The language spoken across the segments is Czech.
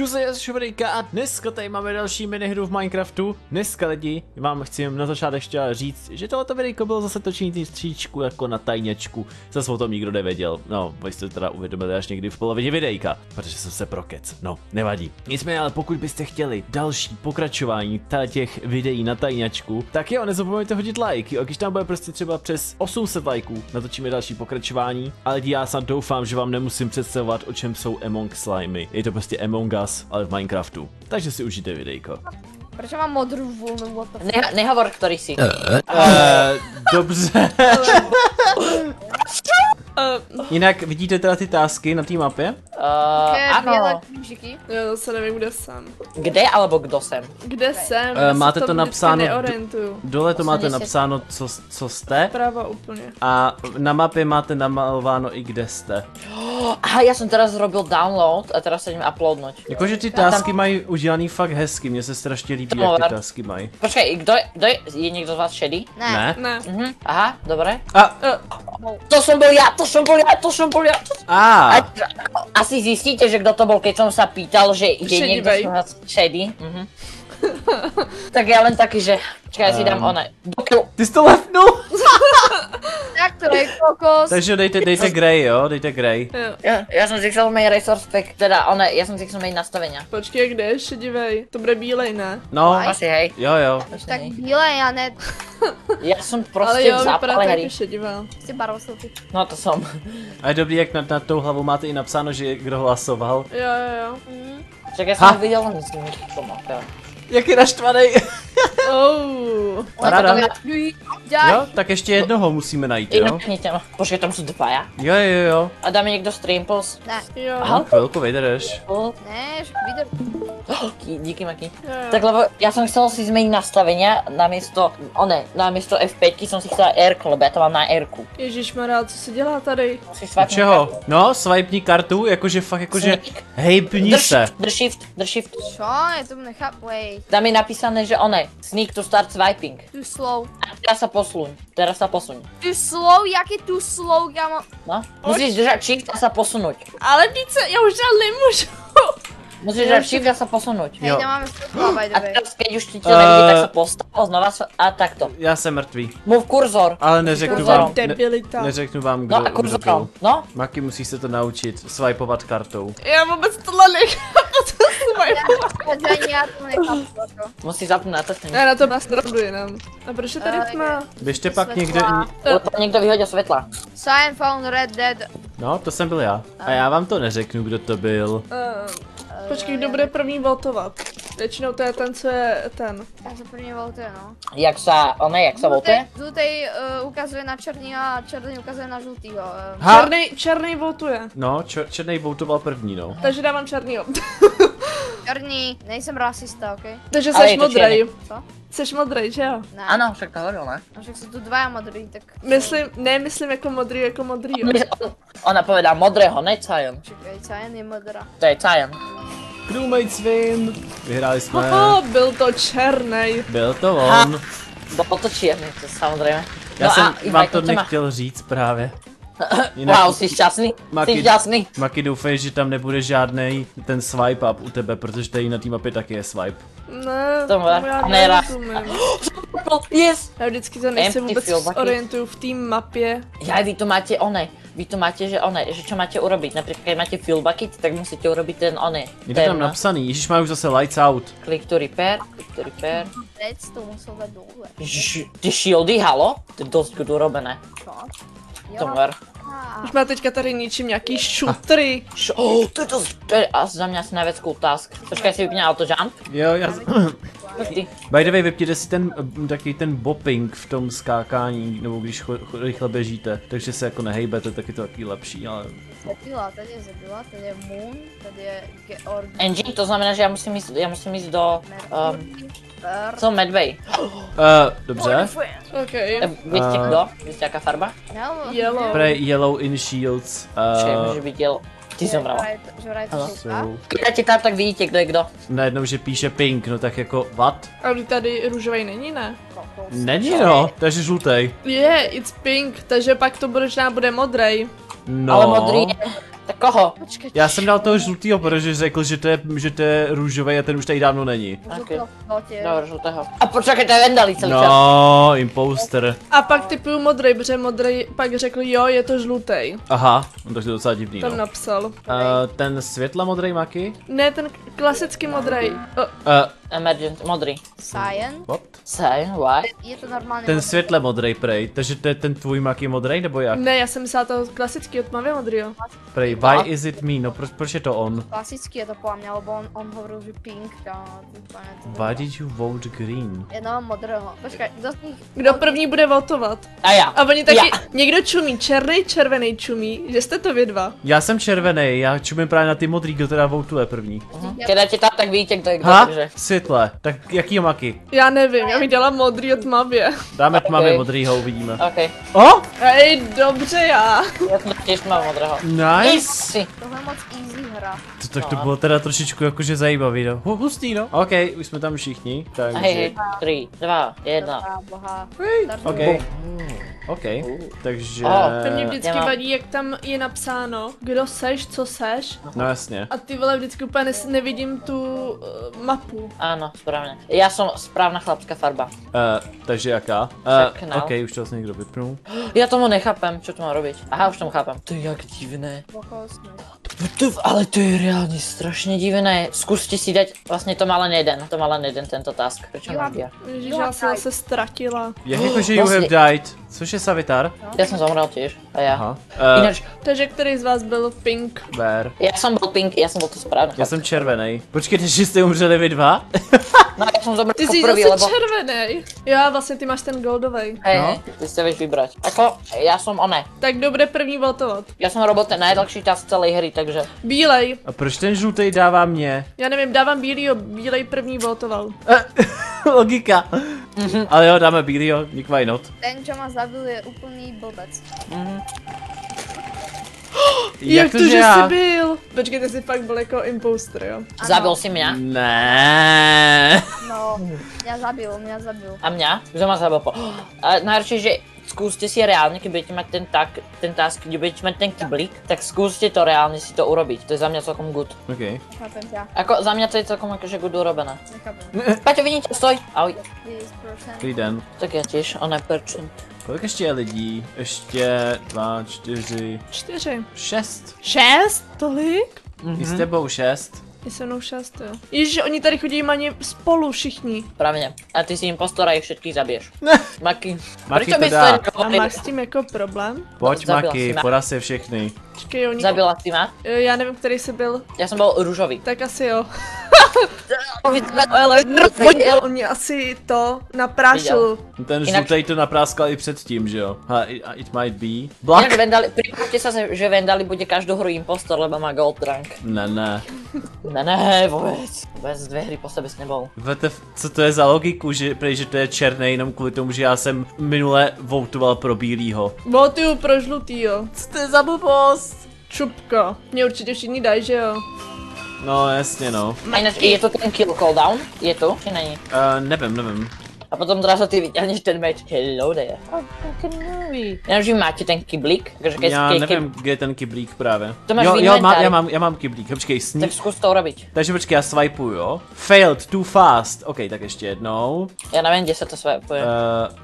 Čus, je Šuvrejka a dneska tady máme další minihru v Minecraftu. Dneska lidi vám chci na začátek ještě říct, že tohoto videjko bylo zase točení tý stříčku jako na tajněčku. Zase o tom nikdo nevěděl. No, vy jste teda uvědomili až někdy v polovině videjka, protože jsem se prokec. No, nevadí. Nicméně, ale pokud byste chtěli další pokračování těch videí na tajňačku, tak jo, nezapomeňte hodit like. Jo, když tam bude prostě třeba přes 800 lajků, natočíme další pokračování. Ale já snad doufám, že vám nemusím představovat, o čem jsou Among Slimy. Je to prostě Among Us, ale v Minecraftu. Takže si užijte videjko. Proč mám modrou vlnu? What the nehovor, ktorý si. Uh, dobře. Jinak vidíte teda ty tásky na té mapě? Uh, knížiky. Já zase nevím, kde jsem. Kde alebo kdo jsem? Kde jsem? Já se máte to napsáno-. Dole to máte 80. napsáno, co, co jste. Práva úplně. A na mapě máte namalováno i kde jste. Aha, ja som teraz zrobil download a teraz sa idem uploadnúť. Jakože ty tásky mají udělaný fakt hezky, mně se strašně líbí, jak ty tásky mají. Počkaj, kdo, kdo je, je niekto z vás šedý? Ne. Ne? Ne. Mhm, aha, dobre. A, To som bol ja, to som bol ja, to som bol ja. a, A, asi zistíte, že kto to bol, keď som sa pýtal, že je niekto Šedivej. z vás šedý. Mhm. tak ja len taký, že... Čakaj, ja si dám Ehm. one. Dokiaľ... ty jsi to lefnul? Tak to je kokos. Takže dejte, dejte grey, jo, dejte grey. Jo. Ja, ja som si chcel mať resource pack, teda one, ja som si chcel mať nastavenia. Počkej, kde je šedivej? To bude bílej, ne? No, Asi hej. jo, jo. Tak bílé, já ne. Ja som Ale proste jo, vypadá to hry. jako šedivá. Jsi barvou ty. No to som. A je dobrý, jak nad, nad tou hlavou máte i napsáno, že kdo hlasoval. Jo, jo, jo. Ha. som videl len z nich pomohla. Jak je naštvanej. Oh. Paráda. Jo, tak ještě jednoho musíme najít, Jo? Počkaj, tam sú dvaja. Jo, jo, jo. A dáme niekto stream plus. Ne, Jo. Aha. Chvilku vydrž. ne, vydrž. Díky, Maki. Tak lebo ja som chcel si zmeniť nastavenia, namiesto, one, namiesto F5 som si chcela R, lebo ja to mám na R. -ku. Ježišmarja, co se dělá tady? Musíš swipe Čeho? No, swipni kartu, jakože fakt, jakože hejpni Drž, se. drž shift, drž shift. Čo? Já to nechápu. Tam je napísané, že one, sneak to start swiping. Tu slow. A teraz sa posuň, teraz sa posuň. Tu slow, jak je tu slow, já mám... No, musíš držať shift a sa posunúť. Ale teď se, já už dál nemůžu. Musíš držať shift a sa posunúť. Hej, Jo. nemáme světla, by the A way. teraz, keď už ti to nevidí, tak Eh. sa postav a znova sa, a takto. Já jsem mrtvý. Move kurzor. Ale neřeknu Kurzorom. vám, ne, Debilita. neřeknu vám, kdo, No a kdo byl. No, Maki musí se to naučit, swipovat kartou. Já vůbec tohle nechápu, se. Ani já to nechápu. jako. musíš zapnúť na to. Já na to nastrodu jenom. A proč je tady Eh, tma? Běžte pak někde, Světla. Lebo niekto vyhodil svetla. Cyan found red dead. no to jsem byl já. A já vám to neřeknu, kdo to byl. Uh, počkej, kdo bude první voltovat? Většinou to je ten, co je ten. Já se první voltuje, no. Jak sa, one, jak sa voltuje? Žlutý uh, ukazuje na černý a černý ukazuje na žlutýho. Uh, Ha! Černý, černý voltuje. No, čer, černej voutoval první, no. Takže dávám černýho. černý, nejsem rasista, ok? Takže Ale seš je to modrej. Co? Seš modrej, že jo? Ne. Áno, však to hovoril, ne? No však jsou tu dva modrý, tak... Myslím, ne, myslím jako modrý, jako modrý. jo. Ona povedala modrého, ne Cyan. Čekaj, Cyan je modrá. To je Cyan. Crewmates win. Vyhráli jsme. Aha, byl to černej. Byl to on. Bolo to čierne, to samozrejme. Já no jsem a vám to nechtěl říct právě. Wow, si šťastný? Maki- Si šťastný? Maki, doufej, že tam nebude žádný ten swipe up u tebe, protože tady na té mapě taky je swipe. Ne, Tomu tomu já nerozumím. Yes! Já vždycky to Empty vůbec orientuju v té mapě. Ja, vy tu máte one. Vy tu máte, že one, že čo máte urobiť? Napríklad, keď máte fill bucket, tak musíte urobiť ten one. Je to tam napsaný, Ježíš má už zase lights out. Click to repair, click to repair. Teď to musel dát dole. Ty shieldy, halo? To je dosť good urobené. Co? Tom ver. Ah, Už má teďka tady ničím nějaký šutry. Š- Oh, to je to je asi za mňa asi cool task. Počkaj, si vypne auto jump. Jo, já... Ty. By the way, vypněte si ten, eh, taky ten bopping v tom skákání, nebo když cho, cho, rychle běžíte, takže se jako nehejbete, tak je to taky lepší, ale... Zebila, tady je Zebila, tady je Moon, tady je Georg. Engine, to znamená, že ja musím ísť, ja musím ísť do... Um, co, Medway? Uh, dobře. OK. Eh, Vy ste A- kto? Vy ste aká farba? Yellow. Pre Yellow in Shields. Uh, môže byť yellow. Ty som brala. Že vraj to dáte tam, tak vidíte, kdo je kdo. najednou, že píše pink, no tak jako, what? Ale tady růžový není, ne? Není no, takže žlutej. Je, yeah, it's pink, takže pak to možná bude modrej. No. Ale modrý je Tak koho? Počkej, Já jsem dal toho žlutýho, protože řekl, že to je, že to je růžový a ten už tady dávno není. žlutého botě. Dobře, žlutého. A počkej, to je Vendali celý čas. No, imposter. A pak typuju modrý, protože modrý pak řekl jo, je to žlutý. Aha, no, takže to je docela divný, Tam no. napsal. Uh, ten světla modrý maky? Ne, ten klasický modrý. O, Uh, Emergent, modrý. Cyan. what? Saj, why? Je to normálně. Ten modrý. světle modrý prej, takže to je ten tvůj mak je modrý, nebo jak? ne, já jsem myslela toho klasický od tmavě modrýho. Prej, why is it me? No proč, proč je to on? Klasický je to po mňa, lebo on, on hovoril, že pink, a to Why did you vote green? Dávam modrého. Počkaj, kdo. Kdo první bude votovat? A já. A oni taky, Já. někdo čumí, černý, červený čumí, že jste to vy dva. Já jsem červený, já čumím právě na ty modrý, kdo teda voutuje první. Keď dáte tam, tak vidíte, kdo je kdo, takže. Světle. Tak jaký maky? Já nevím, já mi dala modrý od tmavě. Dáme tmavě Ok. modrýho, uvidíme. OK, O! Ej, dobře já. já jsem těž mám modrého. Nice! Easy. Tohle je moc easy hra. To, tak to bylo teda trošičku jakože zajímavý, no. Hu- Hustý, no. OK, už jsme tam všichni, takže... Hej, hej, 3, 2, 1. Dobrá, boha. OK. OK, takže... Oh, To mě vždycky Já vadí, jak tam je napsáno, kdo seš, co seš. No jasně. A ty vole, vždycky úplně nevidím tu uh, mapu. Áno, správne. Ja som správna chlapská farba. Uh, takže jaká? Uh. OK, už to vlastně někdo vypnul. Ja tomu nechápem, čo tu mám robiť. Aha, už tomu chápem. To je jak divné. To, ale to je reálne strašne divné. Skúste si dať, vlastne to má len jeden, to má len jeden tento task. Jo. mám ja? Ježíš, já se zase ztratila. Jak jako, že you have Vlastně- died? Což je Savitar? Ja som zomrel tiež. A ja. Aha. Uh, Ináč, Takže který z vás byl pink? Bear. ja som bol pink, ja som bol to správne. Já jsem červený. Počkejte, že jste umřeli vy dva? No ja som zomrel Ty ako jsi prvý, zase lebo... červený. Já vlastně ty máš ten goldový. Hej, No. ty ste vieš vybrať. Ako, ja som one. Tak kdo bude první votovat? Ja som robil ten najdlhší task celej hry, takže... Bílej. A proč ten žlutý dává mě? Já nevím, dávám bílýho, bílej první votoval. Logika. Ale jo, dáme bílýho, why not. Ten, čo ma zabil, je úplný blbec. Jak, to, že já? jsi byl? Počkejte, jsi fakt byl jako imposter, jo? Ano. Zabil si mňa Ne. No, mňa zabil, mňa zabil. a mňa. Kto ma zabil po... A najhoršie, že skúste si reálne, keď budete mať ten, tak, ten task, kde budete mať ten kyblík, tak skúste to reálne si to urobiť. To je za mňa celkom good. OK. Chápem ťa, Ako za mňa to je celkom akože good urobené. nechápem. Paťo, vidíte, stoj. Ahoj. 30%. Dobrý den. Tak ja tiež, ona percent. Kolik ještě je lidí? Ještě dva, čtyři, Čtyři. šest. Šest? Tolik? I s tebou šest. Je se mnou šest, jo. Ježiš, oni tady chodí maně spolu všichni. Pravne. A ty si impostor a ich všetkých zabiješ. Maky. Maky Prečo to dá. A máš s tím jako problém? Pojď Zabila Maky, poraz je všechny. Počkej, oni... Zabila si ma? Eh, Já nevím, který jsi byl. Ja som bol rúžový. Tak asi jo. Ale On mě asi to naprášil. Ten žlutej to napráskal i předtím, že jo? Ha, it, it might be. Black? Vendali, pripravte sa, že Vendali bude každú hru impostor, lebo má gold rank. Ne, ne. Ne, ne, vôbec. Vôbec dve hry po sebe si nebol. VTF, co to je za logiku, že, prej, že to je černý jenom kvůli tomu, že já jsem minule voutoval pro bílýho. Votuju pro žlutýho. Co to je za blbost? Čupka. Mě určitě všichni dají, že jo? No jasně no. A je to ten kill cooldown? Je tu? Či není? Uh, nevím, nevím. A potom zrazu ty vyťahneš ten meč. Hello there. Oh, fucking movie. Ináč vy máte ten kyblík? Takže keď, Já nevím, kde je ten kyblík právě. To máš jo, jo, má, já mám, já mám kyblík, počkej, sní... tak skús to urobiť. Takže počkej, já swipuju, jo? Failed, too fast. OK, tak ještě jednou. Ja neviem, kde sa to svapuje. Uh,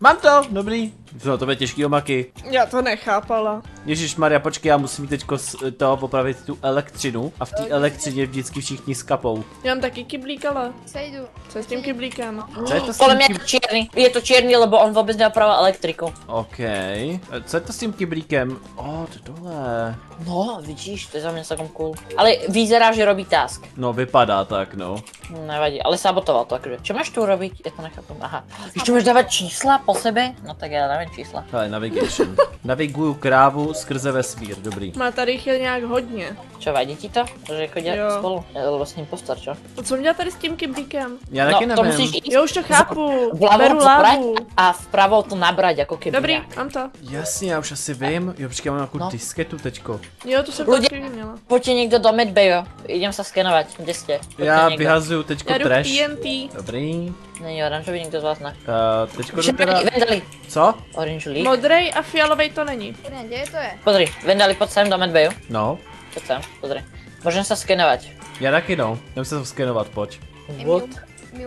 mám to, dobrý. No, to bude těžký omaky. Já to nechápala. Ježíš Maria, počkej, já musím s- to popravit tu elektřinu a v té elektřině vždycky všichni skapou. Já mám taky kyblík, ale Sejdu. co je s tím kyblíkem? Co je to s tím mňa kyb... je to. Je to čierny, lebo on vôbec neopravil elektriku. OK. E, Co je to s tím kyblíkem? O, oh, to dole. No, vidíš, to je za mňa celkom cool. Ale vyzerá, že robí task. No, vypadá tak, no. Hm, Nevadí, ale sabotoval to akože. Čo máš tu urobiť? Ja to nechápem. Aha. Ešte máš dávať čísla po sebe? No tak ja neviem čísla. Hele, navigation. Naviguju krávu skrze vesmír, dobrý. Má tady jich je nějak hodně. Čo, vadí ti to? Že chodia Jo. spolu? Lebo s ním postar, čo? A co mě tady s tím kyblíkem? Já No, taky to nevím. musíš ísť Jo, už to chápu. Beru to lávu. a vpravo to nabrať, ako keby Dobrý, mám to. Jasně, já už asi vím. Jo, počkej, já mám nějakou No. disketu teďko. Jo, to jsem Ľudia- taky měla. Poďte niekto do medbayo. Idem sa skenovať. Kde ste? Poďte Já vyhazuju teďko Já trash. TNT. Dobrý. Není oranžový, nikto z vás ne. Uh, teďko jdu teda... Vendali. Co? Orange leaf. Modrej a fialovej to není. Kde je to je? Pozri, Vendali, poď sem do medbayu. No. Poď sem, pozri. Môžem sa skenovať. Já taky no, jdem se to skenovat, pojď. Wood,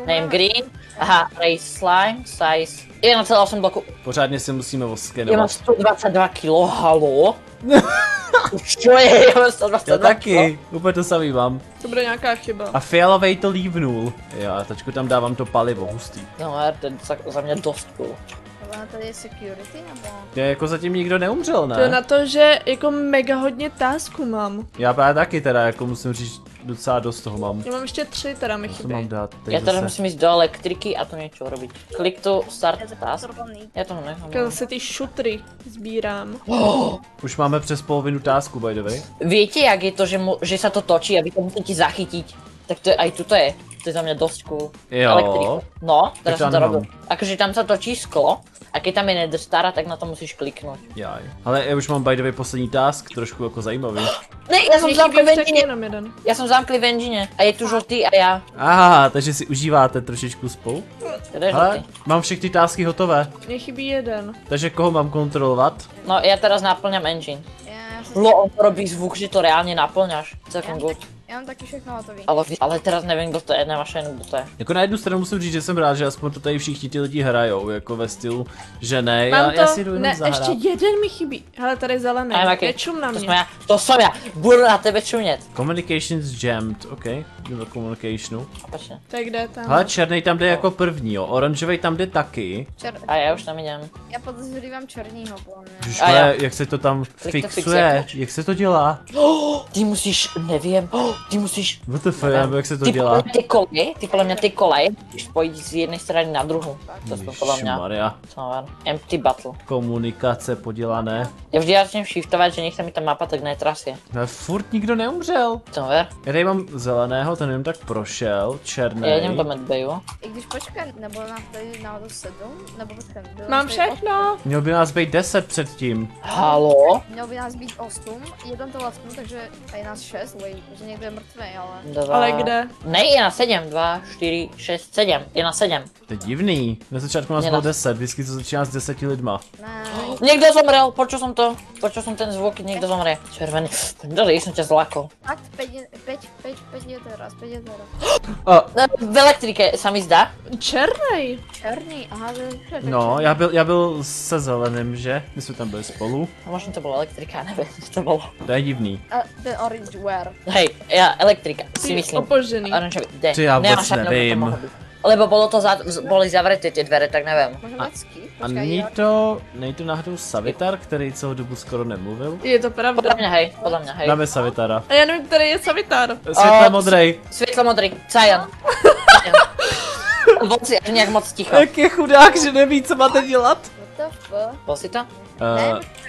name green, aha, race slime, size 1,8 bloku. Pořádně si musíme Ja mám oskenovat. 122 kg, halo? Čo je? Ja mám 122 Já taky, úplně to samý mám. To bude nějaká chyba. A fialovej to lívnul. Jo, a teďko tam dávám to palivo, hustý. No, ale to je za, za mě dost cool. Ona tady je security, nebo? Je, jako zatím nikdo neumřel, To je ne? na to, že jako mega hodně tasků mám. Já právě taky teda, jako musím říct, docela dost toho mám. Já mám ještě tři, teda mi Co mám chybí. dát? Teď Ja teda zase. musím ísť do elektriky a to niečo urobiť. Klik tu start to task. kontrolný. Ja to nechám. Já zase ty šutry sbírám. Už máme přes polovinu tásku, by the way. Viete, jak je to, že, mu, že sa to točí a vy to musíte zachytiť? Tak to je, aj tuto je. To je za mňa dosť cool. Jo. Elektrika. No, teraz to som to robil. Akože tam sa točí sklo a keď tam je nether stara, tak na to musíš kliknúť. Jaj. Ale já už mám by the way poslední task, trošku jako zajímavý. Ne, som Mě zamkli v engine. jenom jeden. Ja som zamkli v engine. A je tu žltý a ja. Aha, takže si užíváte trošičku spolu. Ale mám všechny tásky hotové. Mě chybí jeden. Takže koho mám kontrolovat? No, ja teraz naplňam engine. Já, jsem, Lo, on to robí zvuk, že to reálne naplňaš. Celkom good. Já mám taky všechno hotový. Ale, ale teraz neviem, kto to je, nemáš ani kto to je. Jako na jednu stranu musím říct, že jsem rád, že aspoň to tady všichni ty lidi hrajou, jako ve stylu, že ne, Mám já, to, já si jdu jenom ne, zahrát. ještě jeden mi chybí. Hele, tady je zelený. Nečum na To mě. ja, to som ja. Budu na tebe čumět. Communications jammed, ok, jdu do communicationu. Opačne. Tak kde tam? Hele, černý tam jde jako první, jo, oranžový tam jde taky. Čer... A ja už tam idem. Já podezřívám černýho, podle mě. Já. jak se to tam to fixuje, jak se to dělá? Ty musíš, neviem, ty musíš... What the fuck, jak se to Ty dělá? tie koleje, ty podľa mňa tie koleje musíš spojiť z jednej strany na druhú. To sú podľa mňa. Maria. Empty battle. komunikace podělané. Ja vždy začnem shiftovať, že nech sa mi ta mapa tak netrasie. No, furt nikdo neumřel. Som ver. Já tady mám zeleného, ten jenom tak prošel, černý. Ja idem do medbayu. I když počkej, nebo na tady náhodou sedm, nebo počkej, Mám nás tady všechno. Měl by nás být 10 předtím. Halo? osm, Mělo by nás být 8, jeden to lasknu, takže je nás 6, wait, že někdo je mrtvý, ale... Dva. Ale kde? Ne, je na 7, 2, 4, 6, 7. Je na 7. To je divný. Na začátku nás bylo na- 10, vždycky to začíná s 10 lidma. Ne, Niekto zomrel, počul som to. Počul som ten zvuk, niekto zomrie. Červený. Dobrý, som ťa zlakol. fakt, 5, 5, 5, 5 je teraz, 5 je teraz. A, No, V elektrike sa mi zdá. Černej. Černý, aha, to je však no, černý. já byl, já byl se zeleným, že? My jsme tam byli spolu. A možno to bolo elektrika, neviem, čo to bolo. To je divný. A ten orange wear. Hej, ja, elektrika, si Ty myslím. opožděný. Oranžový, kde? Ty já vůbec nevím. Lebo bolo to za, z- boli zavreté tie dvere, tak skip? A Počkej, není to, není to náhodou Savitar, který celou dobu skoro nemluvil? Je to pravda. Podľa mňa hej, podľa mňa hej. Dáme Savitara. A já nevím, který je Savitar. Světle A- modrej. Svetlo modrý, Cyan. Bol si až nejak moc ticho. Jak je chudák, že neví, co máte dělat? What the fuck? Bol si to?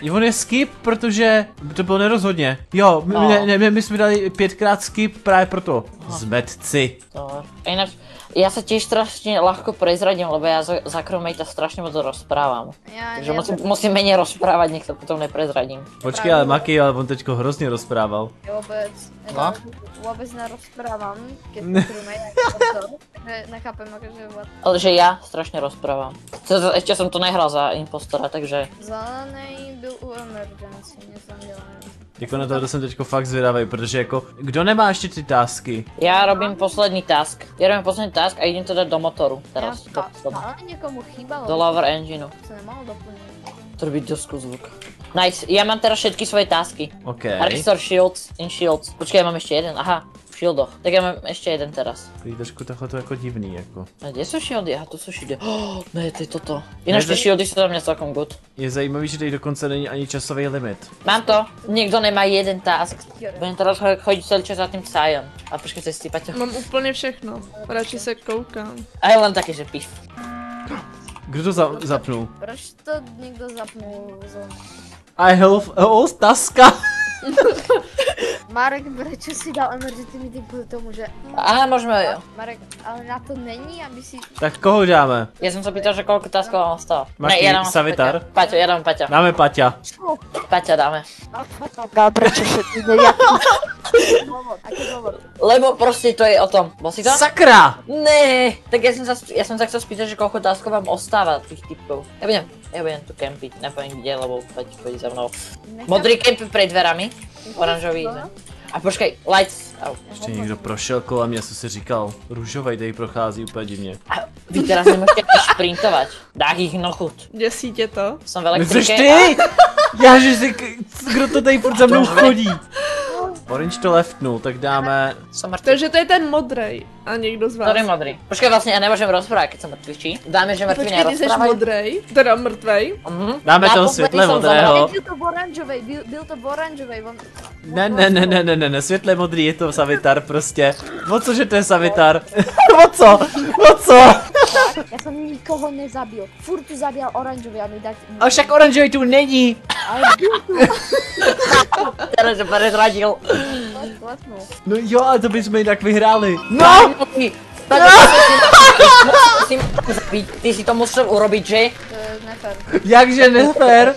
Uh, on je skip, protože to bylo nerozhodně. Jo, my, No. ne, ne, my, my jsme dali pětkrát skip právě proto. Zmetci. To, ináč, ja sa tiež strašne ľahko prezradím, lebo ja za, za crewmatea strašne moc rozprávam. Já, Takže já, musím, musím menej rozprávať, nech sa potom neprezradím. Počkej, ale Maki, ale on teďko hrozně rozprával. já vůbec, No. vůbec nerozprávám, keď to, takže nechápem, jakože what. Ale že ja strašne rozprávam. To- Ešte som to nehral za impostora, takže Zelený byl u emergency, dělá. Jako na to jsem teďko fakt zvědavý, protože jako, kdo nemá ještě ty tásky? ja robím posledný task. Ja robím posledný task a idem to dať do motoru teraz. Já ale někomu chýbalo. do lower engineu. Se nemalo doplnit. To dosť cool zvuk. Nice, ja mám teraz všetky svoje tasky. OK. Restore shields, in shields. Počkej, ja mám ešte jeden, aha, v shieldoch. Tak ja mám ešte jeden teraz. Takový trošku takhle to jako divný, jako. A kde sú shieldy? Aha, tu sú shieldy. Oh, ne, to je toto. Ne, tie shieldy sú za mňa celkom good. Je zajímavý, že tady dokonce není ani časový limit. Mám to. Niekto nemá jeden task. Budem teraz cho- chodiť celý čas za tým Cyan. A počkej, to je. Mám úplně všechno. Radši se koukám. A je len také, že pif. Kdo to za zapnul? Proč to někdo zapnul? I help, oh, taska! Marek, proč si dal emergency meeting kvůli tomu, že... Aha, môžeme jo. Marek, ale na to není, aby si... Tak koho dáme? Ja som sa pýtal, že koľko taskov mám ostalo. Máš ty Savitar? Paťa. Paťa, ja dám Paťa. Dáme Paťa. Paťa dáme. Ale prečo všetci nedia? Lebo proste to je o tom. Bol si to? Sakra! Ne, tak ja som sa, ja som sa chcel spýtať, že koľko taskov vám ostáva tých typov. Ja budem, ja budem tu kempiť, nepoviem kde, lebo Paťa chodí za mnou. Modrý kemp pred dverami, oranžový. A počkej, lights out. Ještě někdo prošel kolem mě, co si říkal. Růžovej tady prochází úplně divně. A vy teraz nemôžete ani šprintovať. Dá ich nochut. Děsí tě to? Som v Nechceš elektrike. ty? Já, že si, kdo to tady furt za mnou chodí? Orange to leftnul, tak dáme... Takže to je ten modrej. A někdo z vás. Ktorý modrý? Počkej, vlastne ja nemôžem rozprávať, keď som mŕtvy, či? Dáme, že mŕtvi Počkej, ty jsi modrej, teda mrtvej. Mhm. Dáme Na toho světle modrého. Byl to v oranžovej, byl, byl to oranžovej. On... Ne, ne, ne, ne, ne, ne, ne, světle modrý je to Savitar prostě. O co, že to je Savitar? o co? O co? Já jsem nikoho nezabil. Furt tu zabíjal oranžový a mi dať... A však oranžový tu není. Ale byl tu. Teraz sa prezradil. Letnul. No jo, ale to bychom jinak vyhráli. No! Zabiť. Ty si to musel urobiť, že? To je nefér. Jakže nefér?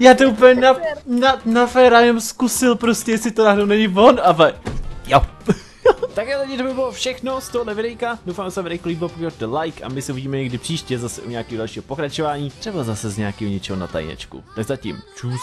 Já to úplně na, na, na féra jenom zkusil prostě, jestli to náhodou není on, ale. Tak jo, lidi, to by bylo všechno z tohohle videjka. Doufám, že se videjko líbilo, podívejte like a my se uvidíme někdy příště zase u nějakého dalšího pokračování, třeba zase z nějakého něčeho na tajněčku. Tak zatím, čus.